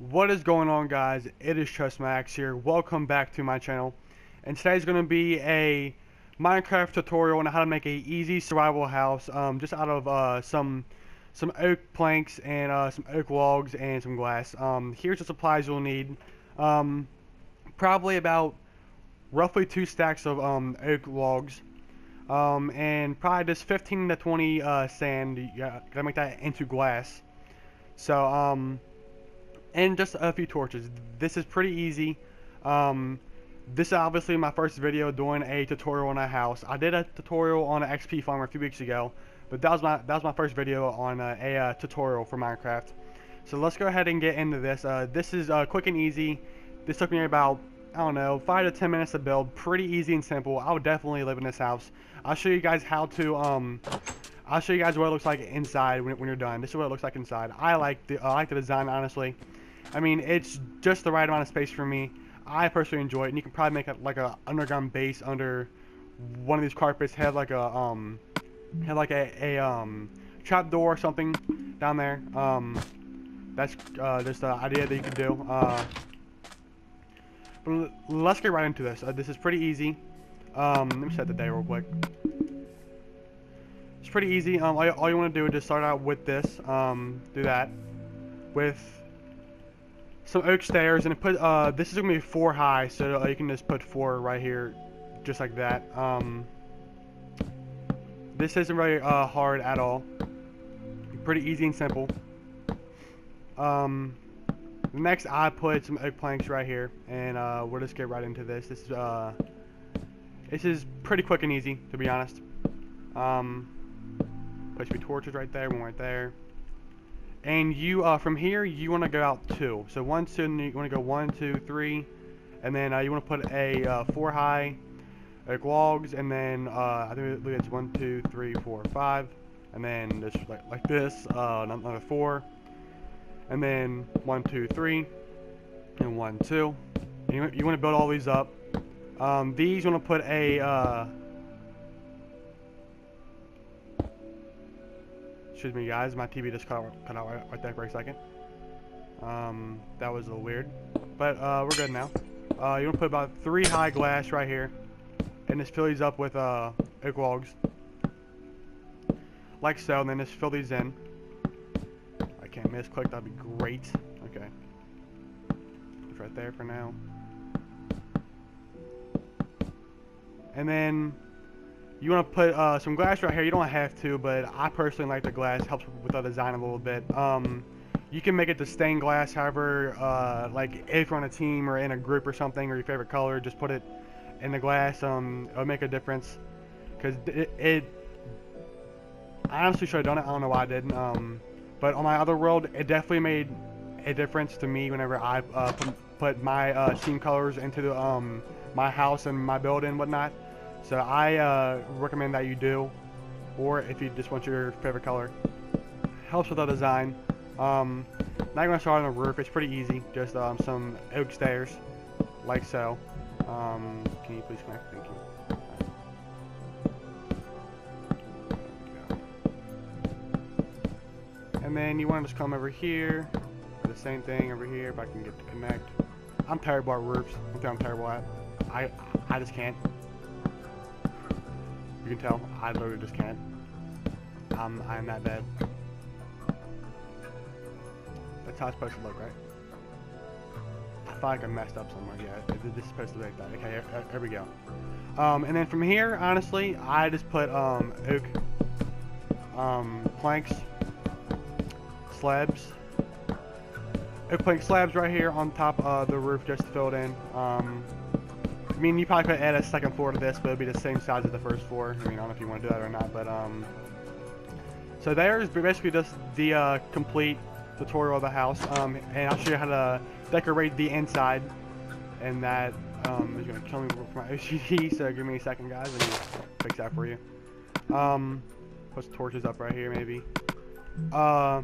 What is going on guys? It is Trust My Axe here. Welcome back to my channel. And today's going to be a Minecraft tutorial on how to make a easy survival house um, just out of uh, some some oak planks and uh, some oak logs and some glass. Um, here's the supplies you'll need. Um, probably about roughly two stacks of um, oak logs. Um, and probably just 15 to 20 uh, sand. You gotta make that into glass. So, um, and just a few torches. This is pretty easy. Um, this is obviously my first video doing a tutorial on a house. I did a tutorial on an XP farmer a few weeks ago, but that was my that was my first video on a, a, a tutorial for Minecraft. So let's go ahead and get into this. Uh, this is uh, quick and easy. This took me about I don't know five to ten minutes to build. Pretty easy and simple. I would definitely live in this house. I'll show you guys how to um, I'll show you guys what it looks like inside when, when you're done. This is what it looks like inside. I like the I like the design honestly. I mean, it's just the right amount of space for me. I personally enjoy it, and you can probably make it like a underground base under one of these carpets. Have like a um, have like a a um, trap door or something down there. Um, that's uh, just an idea that you can do. Uh, but let's get right into this. Uh, this is pretty easy. Um, let me set the day real quick. It's pretty easy. Um, all, all you want to do is just start out with this. Um, do that with some oak stairs and put uh this is gonna be four high so uh, you can just put four right here just like that. Um this isn't very uh, hard at all. Pretty easy and simple. Um next I put some oak planks right here and uh we'll just get right into this. This is uh this is pretty quick and easy to be honest. Um put some torches right there one right there and you, uh, from here, you want to go out two. So one, two, and you want to go one, two, three, and then uh, you want to put a uh, four high like logs, and then uh, I think it's one, two, three, four, five, and then just like like this, uh, another four, and then one, two, three, and one, two. And you you want to build all these up. Um, these you want to put a Excuse me guys, my TV just cut out, cut out right, right there for a second. Um, that was a little weird. But uh, we're good now. Uh, you want to put about three high glass right here. And just fill these up with uh, oak logs. Like so, and then just fill these in. I can't misclick, that'd be great. Okay. It's right there for now. And then you want to put uh, some glass right here. You don't have to, but I personally like the glass. Helps with the design a little bit. Um, you can make it the stained glass, however, uh, like if you're on a team or in a group or something, or your favorite color, just put it in the glass. Um, it'll make a difference. Cause it, it I honestly should have done it. I don't know why I didn't. Um, but on my other world, it definitely made a difference to me whenever I uh, put my uh, team colors into the, um, my house and my building and whatnot. So I uh, recommend that you do, or if you just want your favorite color. Helps with the design. Um, now you're to start on the roof. It's pretty easy. Just um, some oak stairs, like so. Um, can you please connect? Thank you. And then you want to just come over here, the same thing over here if I can get to connect. I'm terrible at roofs. I'm terrible at. I I just can't. You can tell, I literally just can't. I'm, I'm that bad. That's how it's supposed to look, right? I feel like I messed up somewhere. Yeah, this is supposed to look like that. Okay, here we go. Um, and then from here, honestly, I just put um, oak um, planks, slabs, oak plank slabs right here on top of the roof just to fill it in. Um, I mean, you probably could add a second floor to this, but it'd be the same size as the first floor. I mean, I don't know if you want to do that or not, but, um... So there's basically just the, uh, complete tutorial of the house, um, and I'll show you how to decorate the inside, and that, um, is gonna kill me with my OCD, so give me a second, guys, and fix that for you. Um, put torches up right here, maybe. Uh,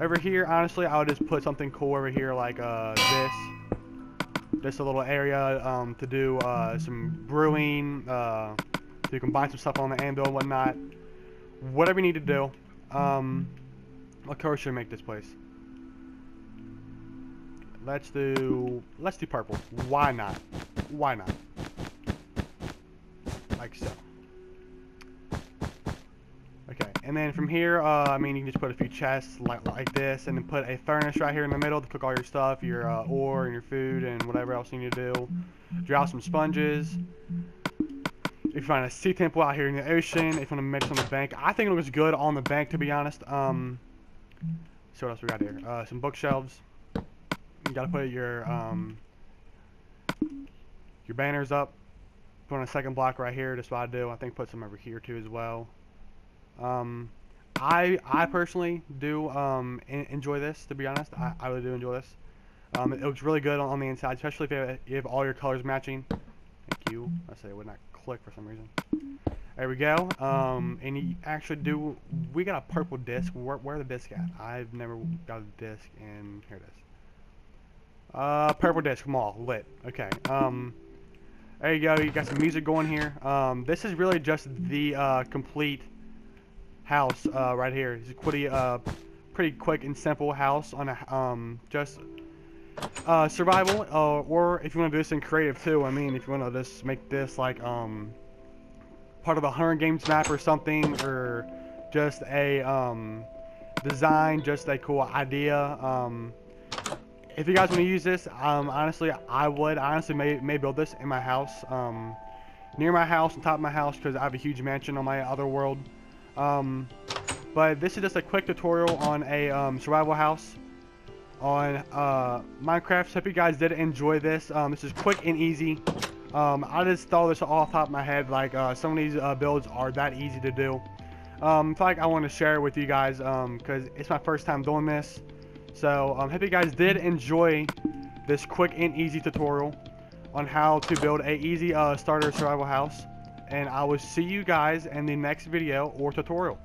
over here, honestly, I would just put something cool over here, like, uh, this just a little area um, to do uh, some brewing, uh, can buy some stuff on the anvil and whatnot. Whatever you need to do. Um, what color should I make this place? let's do let's do purple. Why not? Why not? And then from here, uh, I mean, you can just put a few chests like like this, and then put a furnace right here in the middle to cook all your stuff, your uh, ore and your food and whatever else you need to do. Drop some sponges. If you find a sea temple out here in the ocean, if you want to mix on the bank, I think it looks good on the bank to be honest. Um, so what else we got here? Uh, some bookshelves. You gotta put your um, your banners up. Put on a second block right here. That's what I do. I think put some over here too as well. Um, I I personally do um, enjoy this. To be honest, I, I really do enjoy this. Um, it looks really good on, the inside, especially if you, have, you have all your colors matching. Thank you. I say it would not click for some reason. There we go. Um, and you actually do. We got a purple disc. Where, where the disc at? I've never got a disc, and here it is. Uh, purple disc. On, lit. Okay. Um, there you go. You got some music going here. Um, this is really just the uh, complete house uh, right here. It's a pretty, uh, pretty quick and simple house on a um, just uh, survival, uh, or if you want to do this in creative too. I mean, if you want to just make this like um, part of a Hunger Games map or something, or just a um, design, just a cool idea. Um, if you guys want to use this, um, honestly, I would I honestly may, may build this in my house, um, near my house, on top of my house, because I have a huge mansion on my other world. Um, but this is just a quick tutorial on a um, survival house on uh, Minecraft. So hope you guys did enjoy this. Um, this is quick and easy. Um, I just thought this off top of my head. Like uh, some of these uh, builds are that easy to do. Um, I like I want to share it with you guys because um, it's my first time doing this. So um, hope you guys did enjoy this quick and easy tutorial on how to build a easy uh, starter survival house. And I will see you guys in the next video or tutorial.